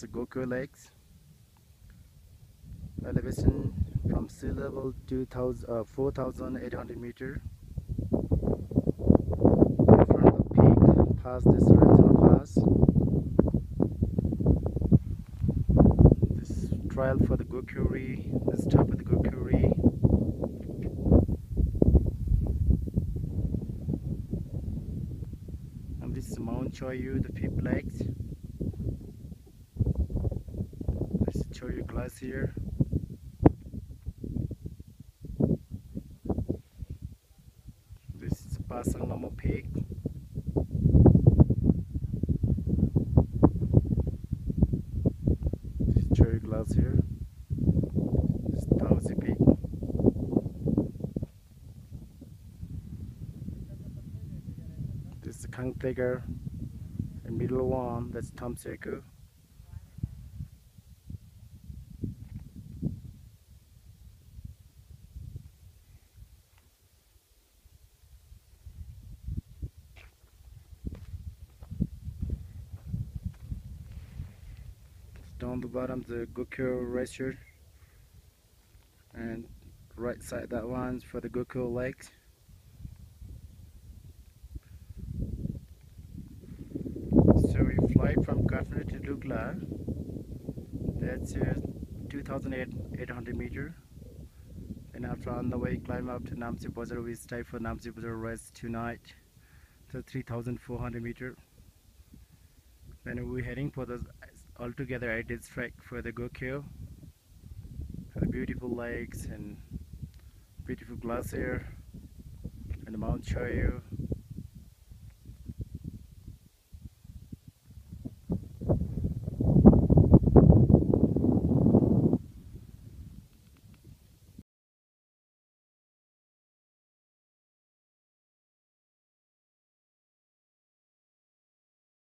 the Gokyo Lakes. Elevation from sea level 2000, uh, 4,800 meter. From the peak past this Rentana Pass. This trail for the Gokyo Ri, this top of the Gokyo Ri. And this is Mount Cho Oyu, the Peep Lakes. Is Cho Oyu Glacier. This is Pasang Lama Peak. This is Cho Oyu Glacier. This is Tausi Peak. This is Kangtega. The middle one, that's Tom Thamserku. Down the bottom the Gokyo Resort and right side that one's for the Gokyo Lake so we fly from Kathmandu to Lukla that's uh, 2800 meter. And after on the way climb up to Namche Bazaar we stay for Namche Bazaar rest tonight to 3400 meter. Then we're heading for the altogether I did strike for the Gokyo. For the beautiful lakes and beautiful glacier and Mount Cho Oyu